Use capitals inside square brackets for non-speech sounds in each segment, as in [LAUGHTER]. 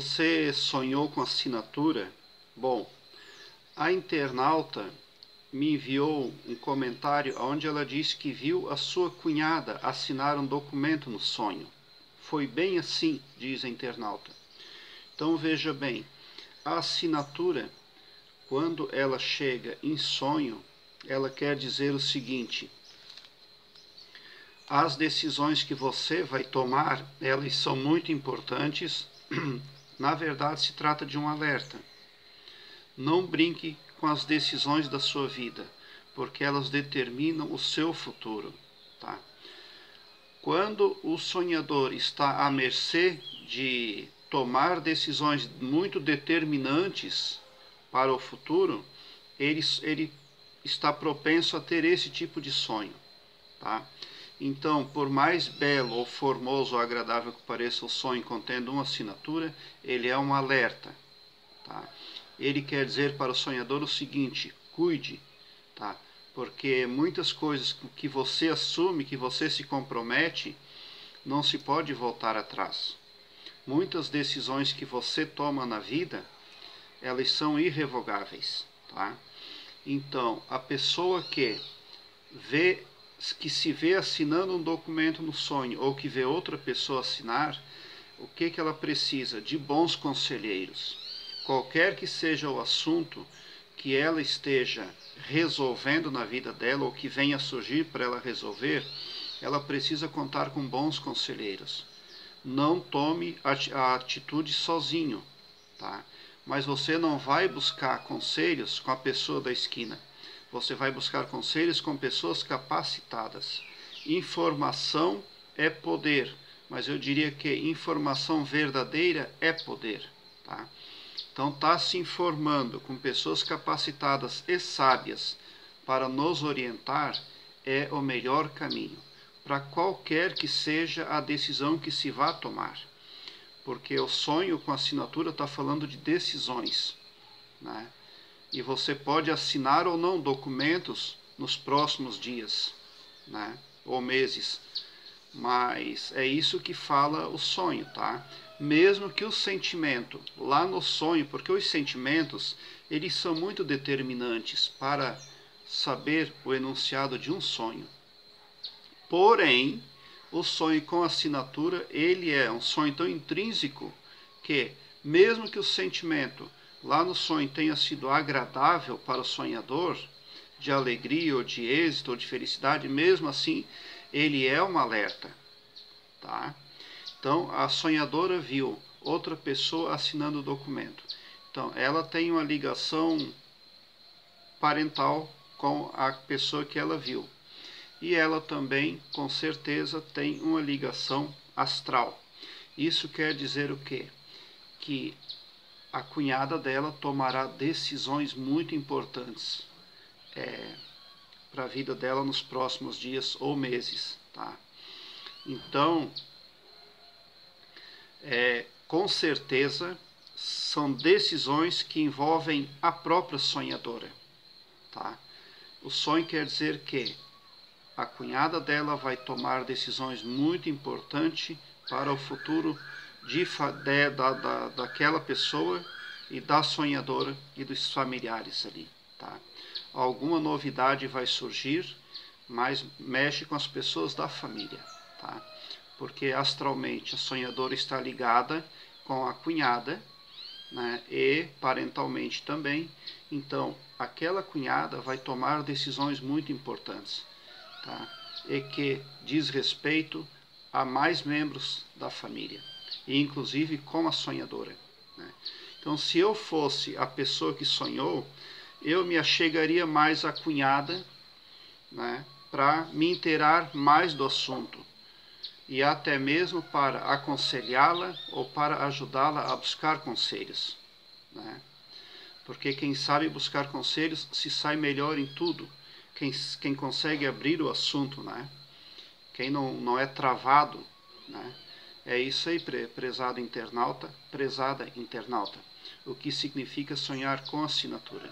Você sonhou com assinatura? Bom, a internauta me enviou um comentário onde ela disse que viu a sua cunhada assinar um documento no sonho. Foi bem assim, diz a internauta. Então veja bem, a assinatura, quando ela chega em sonho, ela quer dizer o seguinte: as decisões que você vai tomar, elas são muito importantes [CLEARS THROAT] na verdade, se trata de um alerta. Não brinque com as decisões da sua vida, porque elas determinam o seu futuro. Tá? Quando o sonhador está à mercê de tomar decisões muito determinantes para o futuro, ele, ele está propenso a ter esse tipo de sonho. Tá? Então, por mais belo ou formoso ou agradável que pareça o sonho contendo uma assinatura, ele é um alerta. Tá? Ele quer dizer para o sonhador o seguinte: cuide, tá? porque muitas coisas que você assume, que você se compromete, não se pode voltar atrás. Muitas decisões que você toma na vida, elas são irrevogáveis. Tá? Então, a pessoa que vê que se vê assinando um documento no sonho ou que vê outra pessoa assinar, o que, que ela precisa? De bons conselheiros. Qualquer que seja o assunto que ela esteja resolvendo na vida dela ou que venha surgir para ela resolver, ela precisa contar com bons conselheiros. Não tome a atitude sozinho, tá? Mas você não vai buscar conselhos com a pessoa da esquina você vai buscar conselhos com pessoas capacitadas. Informação é poder, mas eu diria que informação verdadeira é poder. Tá? Então, está se informando com pessoas capacitadas e sábias para nos orientar é o melhor caminho para qualquer que seja a decisão que se vá tomar. Porque o sonho com assinatura está falando de decisões. Né? E você pode assinar ou não documentos nos próximos dias, né? Ou meses. Mas é isso que fala o sonho, tá? Mesmo que o sentimento lá no sonho, porque os sentimentos, eles são muito determinantes para saber o enunciado de um sonho. Porém, o sonho com assinatura, ele é um sonho tão intrínseco que mesmo que o sentimento lá no sonho tenha sido agradável para o sonhador, de alegria ou de êxito ou de felicidade, mesmo assim, ele é um alerta, tá? Então, a sonhadora viu outra pessoa assinando o documento. Então, ela tem uma ligação parental com a pessoa que ela viu. E ela também, com certeza, tem uma ligação astral. Isso quer dizer o quê? Que a cunhada dela tomará decisões muito importantes é, para a vida dela nos próximos dias ou meses, tá? Então, é, com certeza, são decisões que envolvem a própria sonhadora, tá? O sonho quer dizer que a cunhada dela vai tomar decisões muito importantes para o futuro de, de, da, da, daquela pessoa e da sonhadora e dos familiares ali. Tá? Alguma novidade vai surgir, mas mexe com as pessoas da família. Tá? Porque astralmente a sonhadora está ligada com a cunhada né? e parentalmente também. Então, aquela cunhada vai tomar decisões muito importantes. Tá? E que diz respeito a mais membros da família e inclusive com a sonhadora. Né? Então, se eu fosse a pessoa que sonhou, eu me achegaria mais à cunhada né, para me inteirar mais do assunto e até mesmo para aconselhá-la ou para ajudá-la a buscar conselhos. Né? Porque quem sabe buscar conselhos se sai melhor em tudo. Quem, quem consegue abrir o assunto, né? quem não, não é travado. Né? É isso aí, prezado internauta, prezada internauta, o que significa sonhar com assinatura.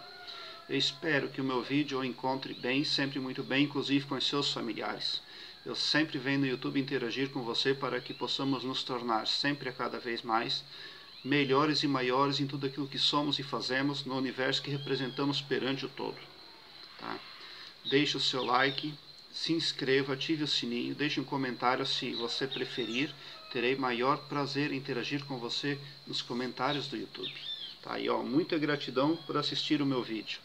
Eu espero que o meu vídeo o encontre bem, sempre muito bem, inclusive com seus familiares. Eu sempre venho no YouTube interagir com você para que possamos nos tornar sempre a cada vez mais melhores e maiores em tudo aquilo que somos e fazemos no universo que representamos perante o todo. Tá? Deixe o seu like, se inscreva, ative o sininho, deixe um comentário se você preferir. Terei maior prazer em interagir com você nos comentários do YouTube. Tá? E ó, muita gratidão por assistir o meu vídeo.